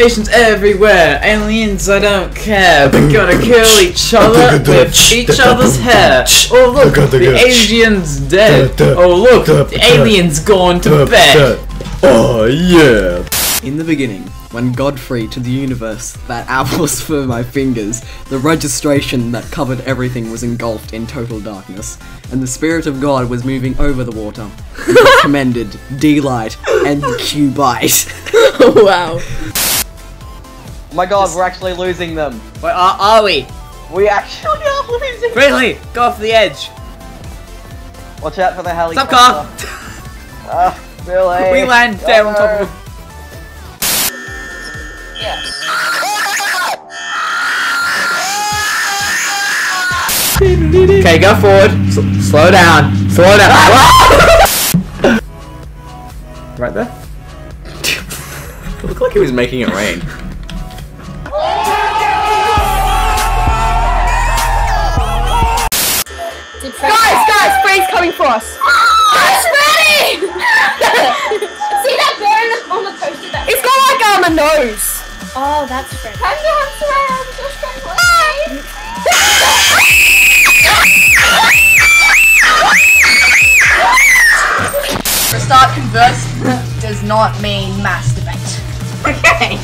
Asians everywhere, aliens I don't care. We're gonna kill each other with each other's hair. Oh, oh look, the Asian's dead. Oh look, the alien's gone to bed. Oh yeah. In the beginning, when Godfrey to the universe that apples for my fingers, the registration that covered everything was engulfed in total darkness, and the Spirit of God was moving over the water. He was commended D-Light and Q-Bite. wow. Oh my god, we're actually losing them. Wait, are, are we? We actually are losing Really? Go off the edge. Watch out for the Stop helicopter. car. Ah, really? We land down on top of him. Okay, go forward. S- slow down. Slow down. right there. Looked like he was making it rain. Guys, guys, Frey's coming for us. Guys, ready! See that bear on the poster that It's got like um, a nose. Oh, that's Fred. Time to hunt around. Just Fred. Restart converse does not mean masturbate. Okay.